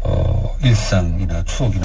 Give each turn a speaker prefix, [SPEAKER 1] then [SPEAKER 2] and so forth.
[SPEAKER 1] 어, 일상이나 추억이나.